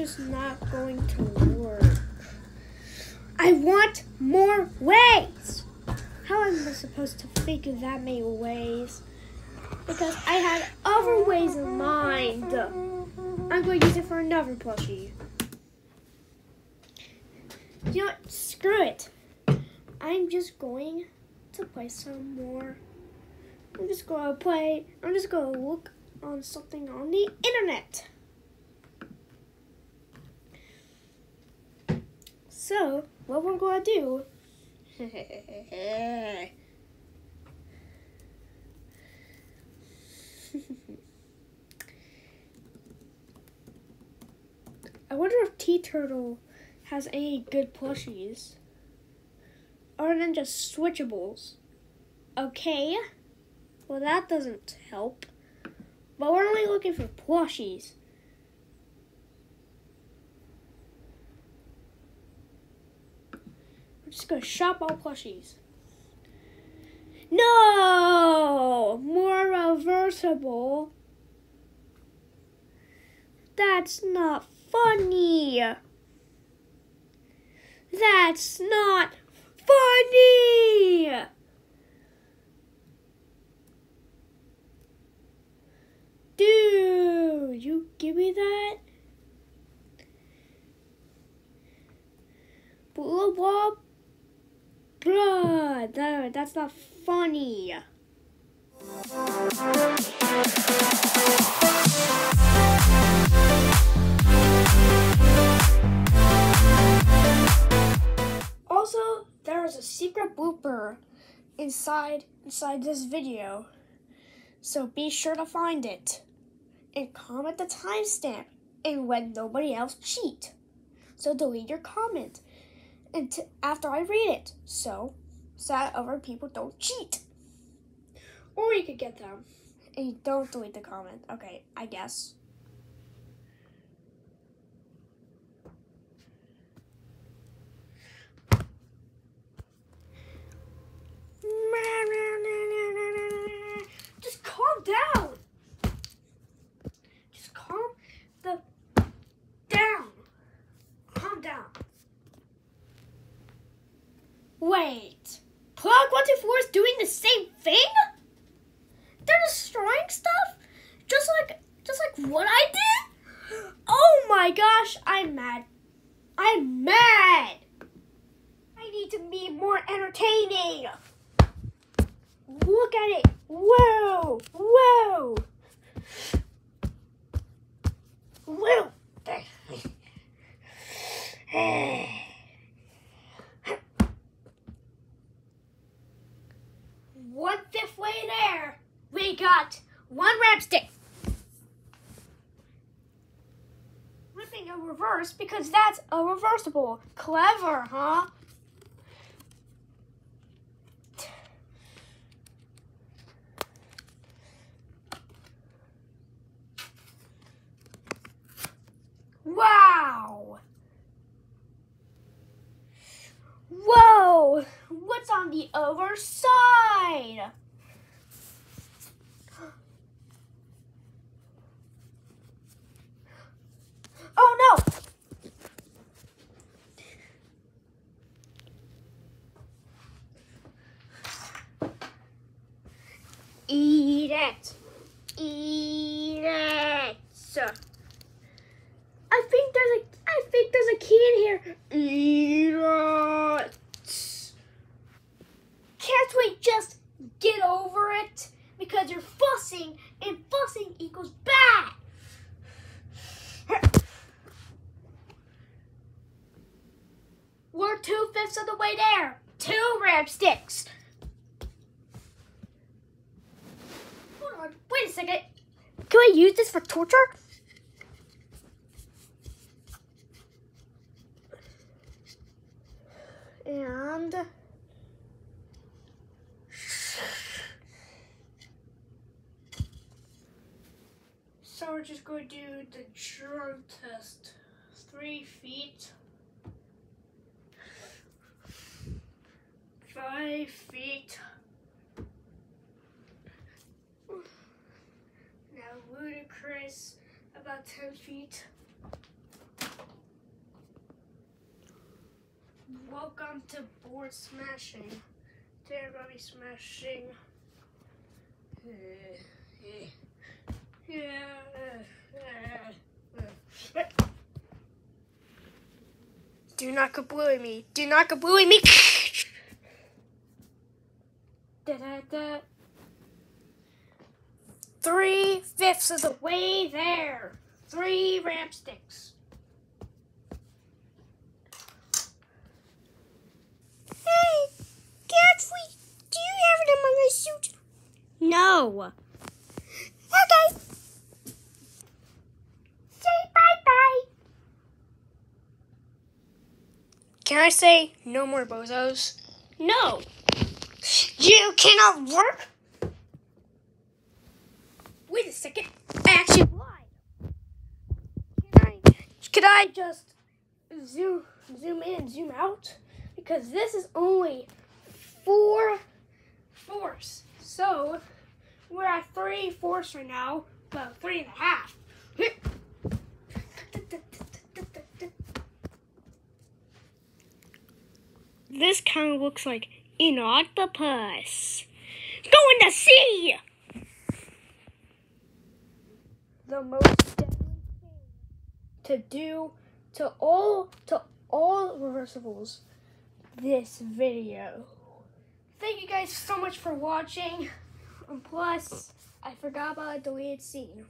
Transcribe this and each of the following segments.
just not going to work. I want more ways. How am I supposed to figure that many ways? Because I had other ways in mind. I'm going to use it for another plushie. You know what? Screw it. I'm just going to play some more. I'm just going to play. I'm just going to look on something on the internet. So, what we're going to do. I wonder if TeeTurtle has any good plushies. Other than just switchables. Okay. Well, that doesn't help. But we're only looking for plushies. We're just gonna shop all plushies. No! More reversible. That's not funny. That's not funny. Dude, you give me that? Blah, blah, blah. That, that's not funny. Also, there is a secret blooper inside inside this video. So be sure to find it. And comment the timestamp and let nobody else cheat. So delete your comment and after I read it. So so that other people don't cheat. Or you could get them and you don't delete the comment. Okay, I guess. Just calm down. Just calm the down. Calm down. Wait. Plug 124 is doing the same thing? They're destroying stuff? Just like just like what I did? Oh my gosh, I'm mad. I'm mad. I need to be more entertaining. Look at it. Whoa. Whoa. Whoa. One fifth way there. We got ramp stick. Ripping a reverse because that's a reversible. Clever, huh? Wow! Whoa! What's on the other side? Oh no! Eat it! Eat it! I think there's a I think there's a key in here. Eat it. Can't we just get over it? Because you're fussing and fussing equals bad. We're two fifths of the way there. Two ramp sticks. Hold on, wait a second. Can I use this for torture? and so we're just going to do the drug test. Three feet, my feet. Now ludicrous, about 10 feet. Welcome to board smashing. Today I'm gonna be smashing. Do not kablooey me. Do not kablooey me da, da, da. Three fifths of the way there. Three ramp sticks. Hey, Gatsby, do you have it in my suit? No. Okay. Say bye bye. Can I say no more bozos? No. You cannot work. Wait a second. I actually lied. Can I, could I just zoom zoom in zoom out? Because this is only four fourths. So we're at three fourths right now. Well, three and a half. This kind of looks like an octopus. Go in the sea. the most deadly thing to do to all to all reversibles this video. Thank you guys so much for watching. And plus, I forgot about a deleted scene.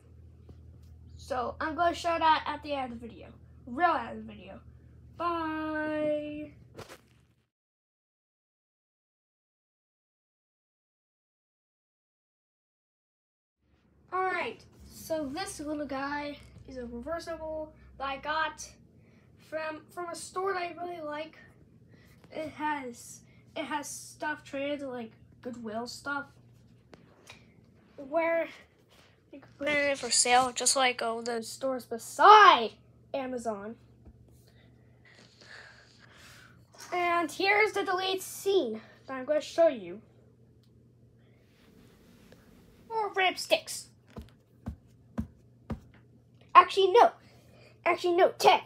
So I'm gonna show that at the end of the video. Real end of the video. Bye. Alright, so this little guy is a reversible that I got from from a store that I really like. It has it has stuff traded like Goodwill stuff where can put it for sale just like all the stores beside Amazon. And here's the delayed scene that I'm going to show you. More ramp sticks. Actually, no. Actually, no. Ten.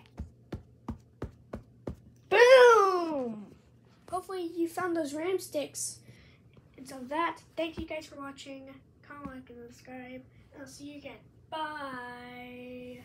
Boom! Hopefully, you found those ram sticks. And so that, thank you guys for watching. Comment, like, and subscribe. And I'll see you again. Bye.